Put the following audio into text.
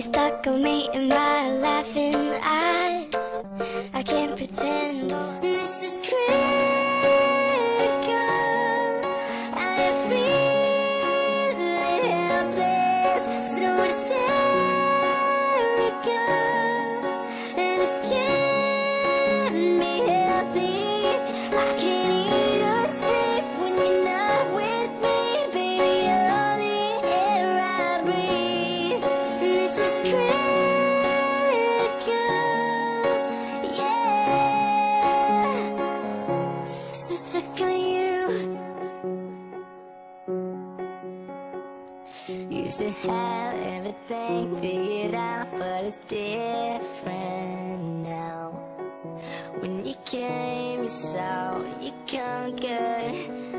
stuck on me in my laughing eyes. I can't pretend this is critical. I feel Used to have everything figured out, but it's different now. When you came, you saw you conquered.